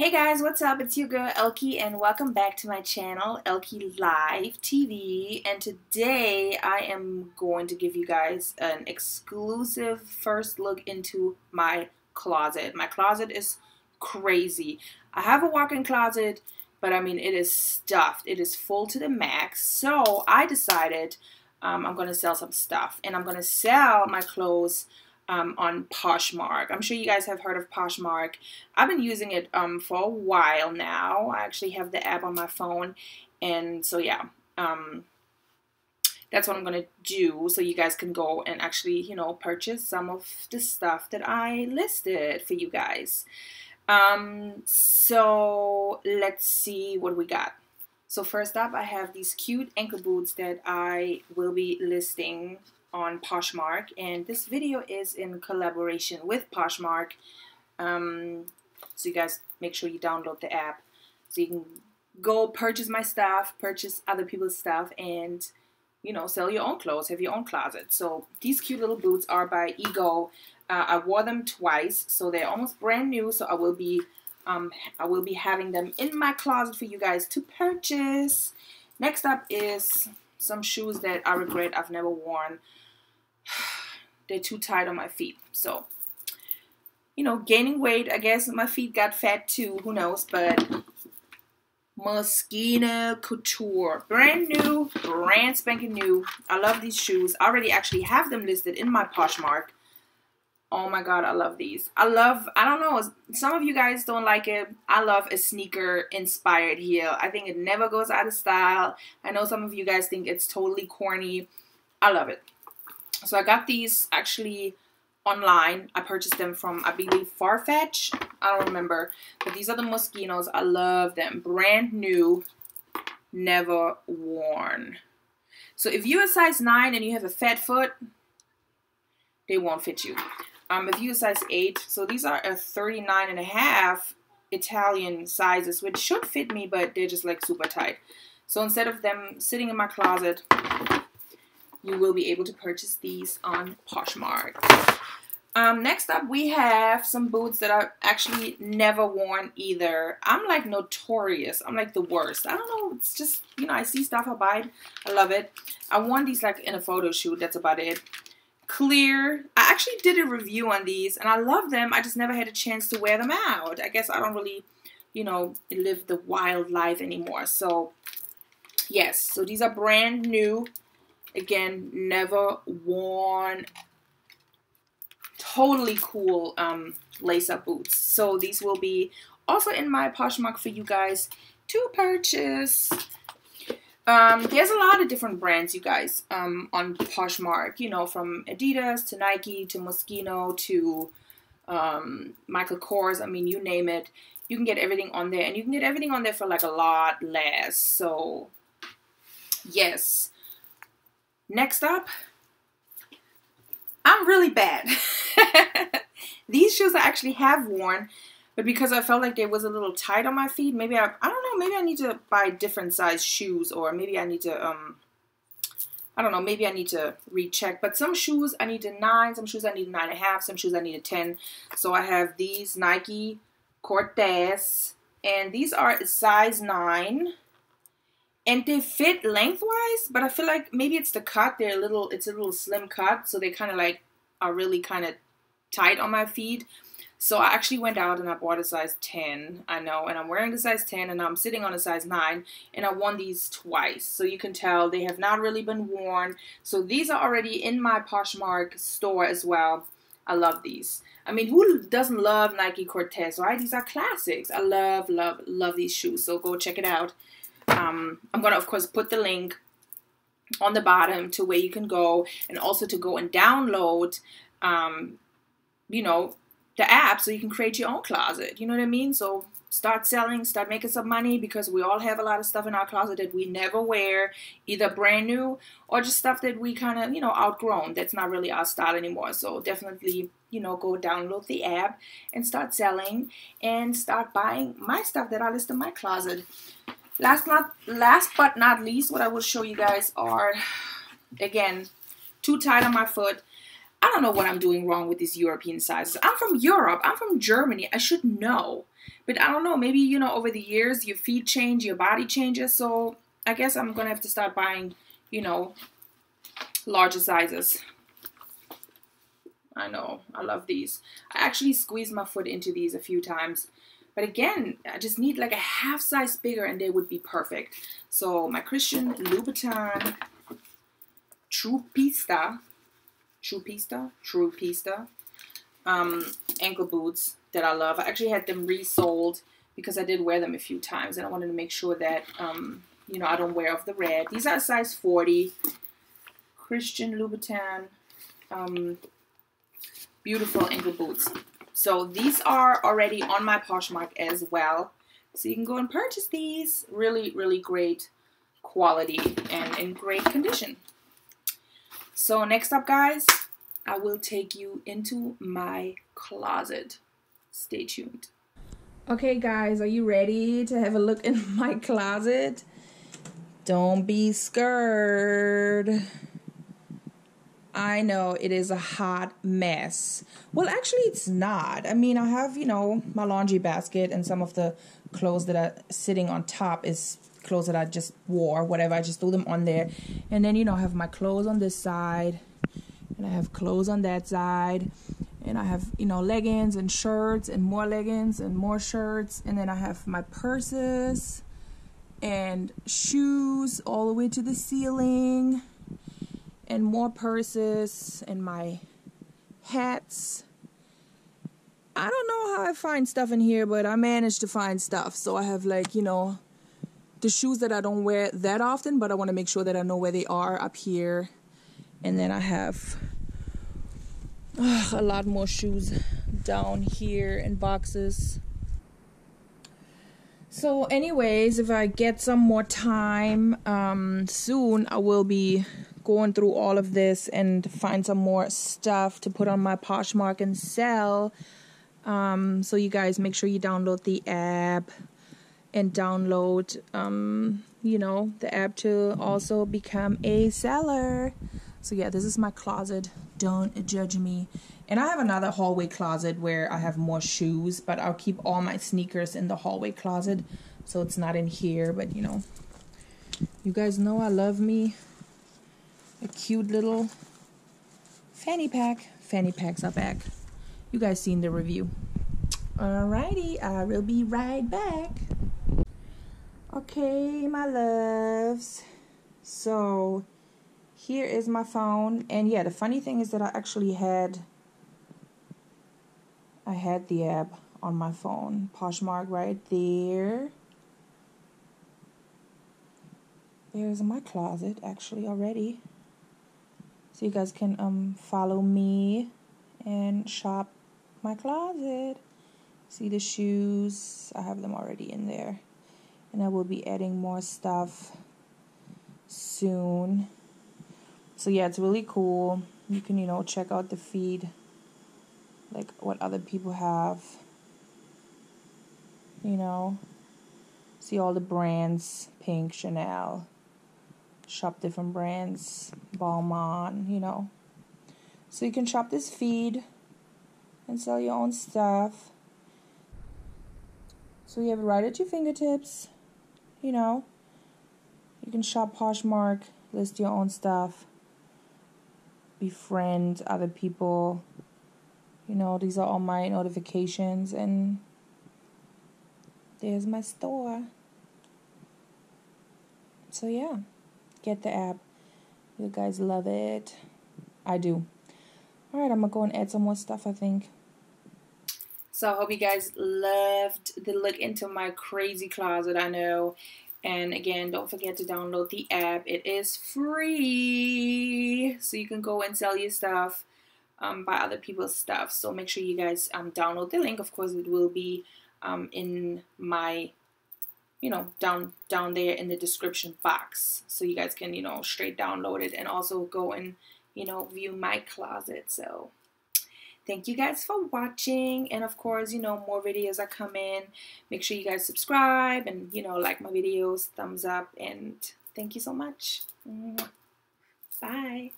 Hey guys, what's up? It's your girl Elke and welcome back to my channel, Elke Life TV. And today I am going to give you guys an exclusive first look into my closet. My closet is crazy. I have a walk-in closet, but I mean it is stuffed. It is full to the max. So I decided um, I'm going to sell some stuff and I'm going to sell my clothes um, on Poshmark. I'm sure you guys have heard of Poshmark. I've been using it um, for a while now. I actually have the app on my phone. And so, yeah, um, that's what I'm going to do. So you guys can go and actually, you know, purchase some of the stuff that I listed for you guys. Um, so let's see what we got. So first up, I have these cute ankle boots that I will be listing on Poshmark, and this video is in collaboration with Poshmark. Um, so you guys make sure you download the app so you can go purchase my stuff, purchase other people's stuff, and you know sell your own clothes, have your own closet. So these cute little boots are by Ego. Uh, I wore them twice, so they're almost brand new. So I will be um, I will be having them in my closet for you guys to purchase. Next up is some shoes that I regret I've never worn. they're too tight on my feet. So, you know, gaining weight, I guess my feet got fat too, who knows, but Moschino Couture. Brand new, brand spanking new. I love these shoes. I already actually have them listed in my Poshmark. Oh my god, I love these. I love, I don't know, some of you guys don't like it. I love a sneaker inspired heel. I think it never goes out of style. I know some of you guys think it's totally corny. I love it. So I got these actually online. I purchased them from, I believe, Farfetch. I don't remember. But these are the Moschinos. I love them. Brand new, never worn. So if you're a size 9 and you have a fat foot, they won't fit you. Um, if you're a size 8, so these are a 39 and a half Italian sizes, which should fit me, but they're just like super tight. So instead of them sitting in my closet, you will be able to purchase these on Poshmark. Um, next up, we have some boots that I've actually never worn either. I'm like notorious. I'm like the worst. I don't know. It's just, you know, I see stuff, I buy it. I love it. I won these like in a photo shoot. That's about it. Clear. I actually did a review on these and I love them. I just never had a chance to wear them out. I guess I don't really, you know, live the wild life anymore. So, yes. So these are brand new. Again, never worn. Totally cool um, lace-up boots. So these will be also in my Poshmark for you guys to purchase. Um, there's a lot of different brands, you guys, um, on Poshmark. You know, from Adidas to Nike to Moschino to um, Michael Kors. I mean, you name it. You can get everything on there. And you can get everything on there for like a lot less. So, yes. Next up, I'm really bad. These shoes I actually have worn, but because I felt like they was a little tight on my feet, maybe I, I don't know, maybe I need to buy different size shoes or maybe I need to, um, I don't know, maybe I need to recheck. But some shoes I need a 9, some shoes I need a 9.5, some shoes I need a 10. So I have these Nike Cortez, and these are size 9 and they fit lengthwise, but I feel like maybe it's the cut. They're a little, it's a little slim cut, so they kind of like are really kind of tight on my feet. So I actually went out and I bought a size 10, I know, and I'm wearing a size 10 and I'm sitting on a size 9 and I won these twice. So you can tell they have not really been worn. So these are already in my Poshmark store as well. I love these. I mean, who doesn't love Nike Cortez, right? These are classics. I love, love, love these shoes. So go check it out. Um, I'm going to, of course, put the link on the bottom to where you can go and also to go and download, um, you know, the app so you can create your own closet. You know what I mean? So start selling, start making some money because we all have a lot of stuff in our closet that we never wear, either brand new or just stuff that we kind of, you know, outgrown. That's not really our style anymore. So definitely, you know, go download the app and start selling and start buying my stuff that I list in my closet. Last not last but not least, what I will show you guys are again too tight on my foot. I don't know what I'm doing wrong with these European sizes. I'm from Europe. I'm from Germany. I should know. But I don't know, maybe, you know, over the years, your feet change, your body changes. So I guess I'm going to have to start buying, you know, larger sizes. I know, I love these. I actually squeezed my foot into these a few times. But again, I just need like a half size bigger and they would be perfect. So my Christian Louboutin True Pista, True Pista, True Pista, um, ankle boots that I love. I actually had them resold because I did wear them a few times and I wanted to make sure that, um, you know, I don't wear off the red. These are size 40. Christian Louboutin, um, beautiful ankle boots. So these are already on my Poshmark as well. So you can go and purchase these. Really, really great quality and in great condition. So next up, guys, I will take you into my closet. Stay tuned. Okay, guys, are you ready to have a look in my closet? Don't be scared. I know it is a hot mess. Well, actually, it's not. I mean, I have, you know, my laundry basket and some of the clothes that are sitting on top is clothes that I just wore, whatever. I just threw them on there. And then, you know, I have my clothes on this side, and I have clothes on that side. And I have, you know, leggings and shirts and more leggings and more shirts. And then I have my purses and shoes all the way to the ceiling and more purses and my hats. I don't know how I find stuff in here, but I managed to find stuff. So I have like, you know, the shoes that I don't wear that often, but I want to make sure that I know where they are up here. And then I have a lot more shoes down here in boxes. So anyways, if I get some more time um, soon, I will be going through all of this and find some more stuff to put on my Poshmark and sell. Um, so you guys make sure you download the app and download, um, you know, the app to also become a seller. So yeah, this is my closet. Don't judge me. And I have another hallway closet where I have more shoes, but I'll keep all my sneakers in the hallway closet. So it's not in here, but you know, you guys know I love me a cute little fanny pack. Fanny packs are back. You guys seen the review. Alrighty, I will be right back. Okay, my loves. So, here is my phone. And yeah, the funny thing is that I actually had I had the app on my phone. Poshmark right there. There's my closet actually already so you guys can um follow me and shop my closet. See the shoes. I have them already in there. And I will be adding more stuff soon. So yeah it's really cool. You can you know check out the feed like what other people have you know. See all the brands pink chanel shop different brands, Balmain, you know. So you can shop this feed and sell your own stuff. So you have it right at your fingertips, you know. You can shop Poshmark, list your own stuff, befriend other people. You know, these are all my notifications and there's my store. So yeah get the app. You guys love it. I do. All right, I'm gonna go and add some more stuff, I think. So I hope you guys loved the look into my crazy closet. I know. And again, don't forget to download the app. It is free. So you can go and sell your stuff, um, buy other people's stuff. So make sure you guys um, download the link. Of course, it will be um, in my you know down down there in the description box. So you guys can you know straight download it and also go and you know view my closet. So thank you guys for watching. And of course you know more videos are coming. Make sure you guys subscribe and you know like my videos thumbs up and thank you so much. Bye